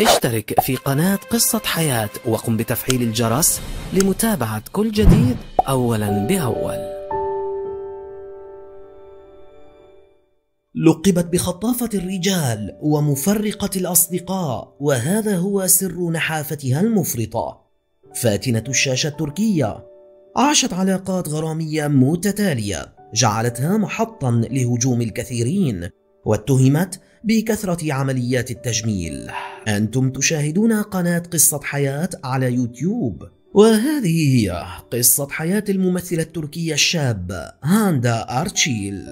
اشترك في قناة قصة حياة وقم بتفعيل الجرس لمتابعة كل جديد أولا بأول. لقبت بخطافة الرجال ومفرقة الأصدقاء وهذا هو سر نحافتها المفرطة. فاتنة الشاشة التركية. عاشت علاقات غرامية متتالية جعلتها محطا لهجوم الكثيرين واتهمت بكثرة عمليات التجميل. أنتم تشاهدون قناة قصة حياة على يوتيوب. وهذه هي قصة حياة الممثلة التركية الشابة هاندا أرتشيل.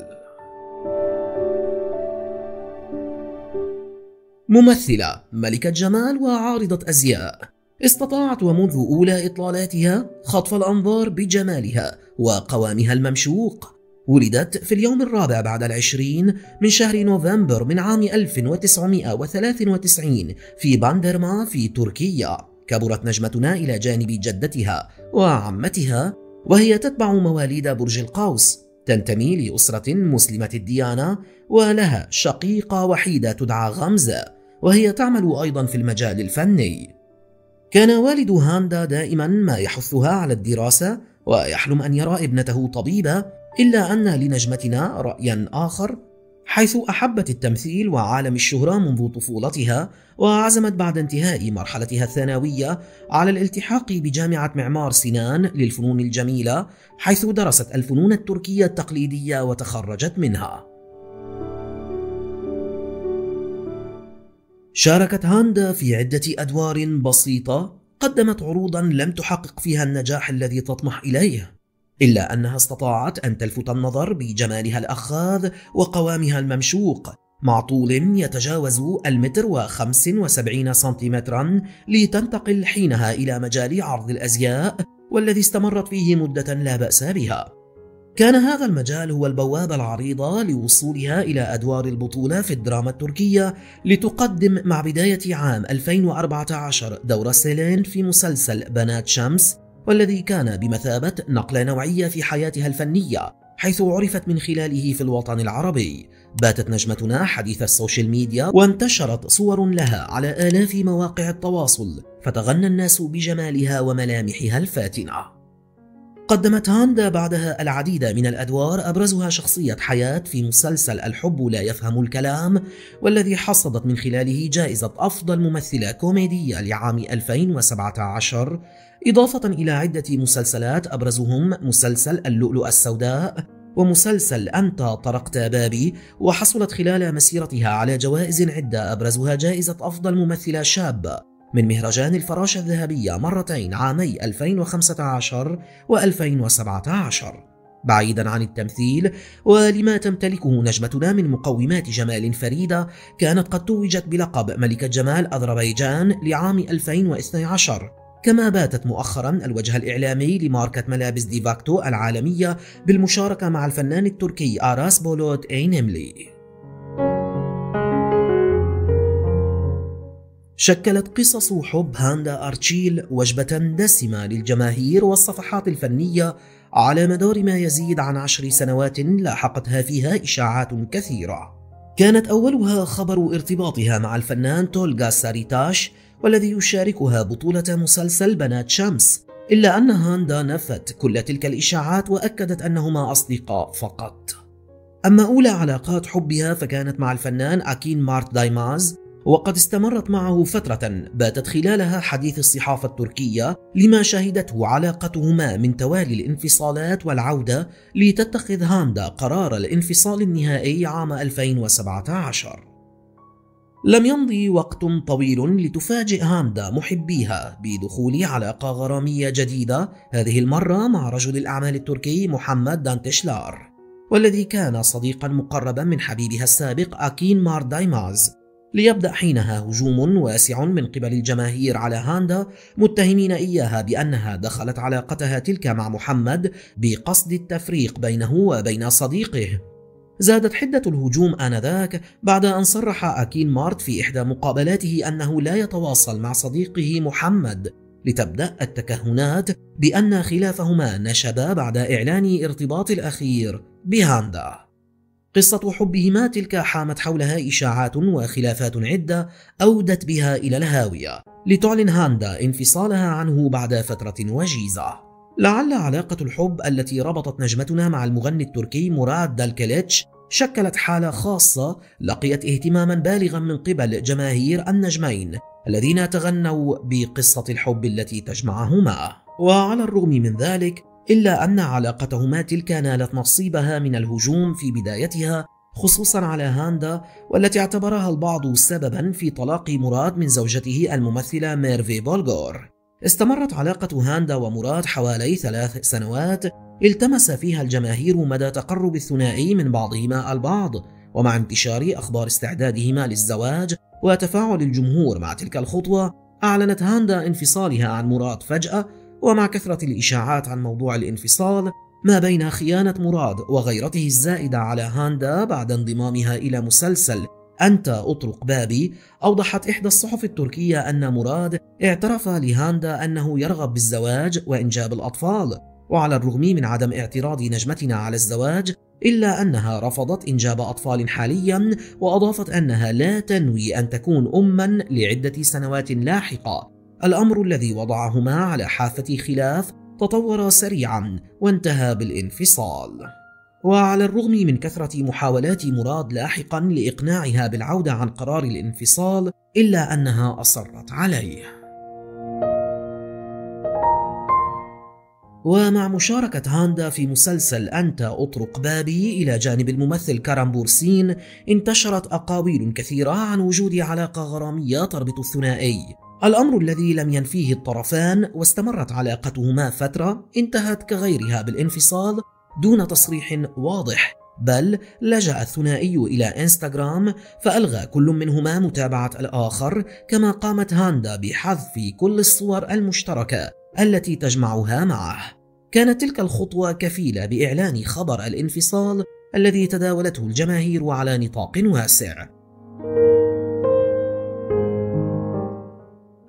ممثلة ملكة جمال وعارضة أزياء. استطاعت ومنذ أولى إطلالاتها خطف الأنظار بجمالها وقوامها الممشوق. ولدت في اليوم الرابع بعد العشرين من شهر نوفمبر من عام 1993 في باندرما في تركيا. كبرت نجمتنا إلى جانب جدتها وعمتها وهي تتبع مواليد برج القوس تنتمي لأسرة مسلمة الديانة ولها شقيقة وحيدة تدعى غمزة وهي تعمل أيضا في المجال الفني. كان والد هاندا دائما ما يحثها على الدراسة ويحلم أن يرى ابنته طبيبة إلا أن لنجمتنا رأيا آخر حيث أحبت التمثيل وعالم الشهرة منذ طفولتها وعزمت بعد انتهاء مرحلتها الثانوية على الالتحاق بجامعة معمار سنان للفنون الجميلة حيث درست الفنون التركية التقليدية وتخرجت منها. شاركت هاندا في عدة أدوار بسيطة قدمت عروضا لم تحقق فيها النجاح الذي تطمح إليه إلا أنها استطاعت أن تلفت النظر بجمالها الأخاذ وقوامها الممشوق مع طول يتجاوز المتر وخمس وسبعين سنتيمترا لتنتقل حينها إلى مجال عرض الأزياء والذي استمرت فيه مدة لا بأس بها. كان هذا المجال هو البوابة العريضة لوصولها إلى أدوار البطولة في الدراما التركية لتقدم مع بداية عام 2014 دور سيلين في مسلسل بنات شمس والذي كان بمثابة نقلة نوعية في حياتها الفنية حيث عرفت من خلاله في الوطن العربي. باتت نجمتنا حديث ال social media وانتشرت صور لها على آلاف مواقع التواصل فتغنى الناس بجمالها وملامحها الفاتنة. قدمت هاندا بعدها العديد من الأدوار أبرزها شخصية حياة في مسلسل الحب لا يفهم الكلام والذي حصدت من خلاله جائزة أفضل ممثلة كوميدية لعام 2017 إضافة إلى عدة مسلسلات أبرزهم مسلسل اللؤلؤة السوداء ومسلسل أنت طرقت بابي وحصلت خلال مسيرتها على جوائز عدة أبرزها جائزة أفضل ممثلة شابة. من مهرجان الفراشة الذهبية مرتين عامي 2015 و2017 بعيدا عن التمثيل ولما تمتلكه نجمتنا من مقومات جمال فريدة كانت قد توجت بلقب ملكة جمال أذربيجان لعام 2012 كما باتت مؤخرا الوجه الإعلامي لماركة ملابس ديفاكتو العالمية بالمشاركة مع الفنان التركي آراس بولوت أينملي. شكلت قصص حب هاندا أرتشيل وجبة دسمة للجماهير والصفحات الفنية على مدار ما يزيد عن عشر سنوات لاحقتها فيها إشاعات كثيرة. كانت أولها خبر ارتباطها مع الفنان تولغا ساريتاش والذي يشاركها بطولة مسلسل بنات شمس إلا أن هاندا نفت كل تلك الإشاعات وأكدت أنهما أصدقاء فقط. أما أولى علاقات حبها فكانت مع الفنان أكين مارت دايماز وقد استمرت معه فترة باتت خلالها حديث الصحافة التركية لما شهدته علاقتهما من توالي الانفصالات والعودة لتتخذ هاندا قرار الانفصال النهائي عام 2017 لم يمضي وقت طويل لتفاجئ هاندا محبيها بدخول علاقة غرامية جديدة هذه المرة مع رجل الأعمال التركي محمد دانتشلار والذي كان صديقا مقربا من حبيبها السابق أكين مار دايماز ليبدأ حينها هجوم واسع من قبل الجماهير على هاندا متهمين إياها بأنها دخلت علاقتها تلك مع محمد بقصد التفريق بينه وبين صديقه. زادت حدة الهجوم آنذاك بعد أن صرح أكين مارت في إحدى مقابلاته أنه لا يتواصل مع صديقه محمد. لتبدأ التكهنات بأن خلافهما نشب بعد إعلان ارتباط الأخير بهاندا. قصة حبهما تلك حامت حولها إشاعات وخلافات عدة أودت بها إلى الهاوية لتعلن هاندا انفصالها عنه بعد فترة وجيزة. لعل علاقة الحب التي ربطت نجمتنا مع المغني التركي مراد دالكليتش شكلت حالة خاصة لقيت اهتماما بالغا من قبل جماهير النجمين الذين تغنوا بقصة الحب التي تجمعهما. وعلى الرغم من ذلك إلا أن علاقتهما تلك نالت نصيبها من الهجوم في بدايتها خصوصا على هاندا والتي اعتبرها البعض سببا في طلاق مراد من زوجته الممثلة ميرفي بولغور استمرت علاقة هاندا ومراد حوالي ثلاث سنوات التمس فيها الجماهير مدى تقرب الثنائي من بعضهما البعض ومع انتشار أخبار استعدادهما للزواج وتفاعل الجمهور مع تلك الخطوة أعلنت هاندا انفصالها عن مراد فجأة ومع كثرة الإشاعات عن موضوع الانفصال ما بين خيانة مراد وغيرته الزائدة على هاندا بعد انضمامها إلى مسلسل أنت أطرق بابي أوضحت إحدى الصحف التركية أن مراد اعترف لهاندا أنه يرغب بالزواج وإنجاب الأطفال. وعلى الرغم من عدم اعتراض نجمتنا على الزواج إلا أنها رفضت إنجاب أطفال حاليا وأضافت أنها لا تنوي أن تكون أما لعدة سنوات لاحقة. الأمر الذي وضعهما على حافة خلاف تطور سريعا وانتهى بالانفصال. وعلى الرغم من كثرة محاولات مراد لاحقا لإقناعها بالعودة عن قرار الانفصال إلا أنها أصرت عليه. ومع مشاركة هاندا في مسلسل أنت أطرق بابي إلى جانب الممثل كارم بورسين انتشرت أقاويل كثيرة عن وجود علاقة غرامية تربط الثنائي. الأمر الذي لم ينفيه الطرفان واستمرت علاقتهما فترة انتهت كغيرها بالانفصال دون تصريح واضح بل لجأ الثنائي إلى إنستغرام فألغى كل منهما متابعة الآخر كما قامت هاندا بحذف كل الصور المشتركة التي تجمعها معه. كانت تلك الخطوة كفيلة بإعلان خبر الانفصال الذي تداولته الجماهير على نطاق واسع.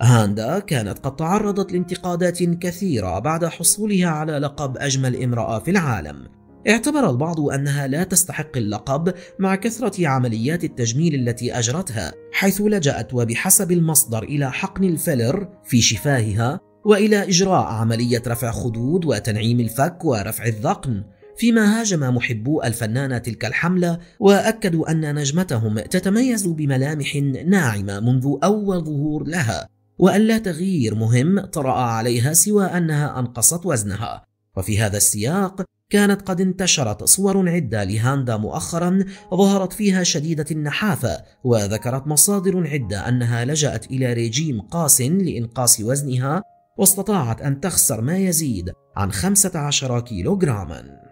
هاندا كانت قد تعرضت لانتقادات كثيرة بعد حصولها على لقب أجمل امرأة في العالم. اعتبر البعض أنها لا تستحق اللقب مع كثرة عمليات التجميل التي أجرتها حيث لجأت وبحسب المصدر إلى حقن الفيلر في شفاهها وإلى إجراء عملية رفع خدود وتنعيم الفك ورفع الذقن. فيما هاجم محبو الفنانة تلك الحملة وأكدوا أن نجمتهم تتميز بملامح ناعمة منذ أول ظهور لها. وأن لا تغيير مهم طرأ عليها سوى أنها أنقصت وزنها. وفي هذا السياق كانت قد انتشرت صور عدة لهاندا مؤخرا ظهرت فيها شديدة النحافة وذكرت مصادر عدة أنها لجأت إلى ريجيم قاس لإنقاص وزنها واستطاعت أن تخسر ما يزيد عن 15 كيلوغراما.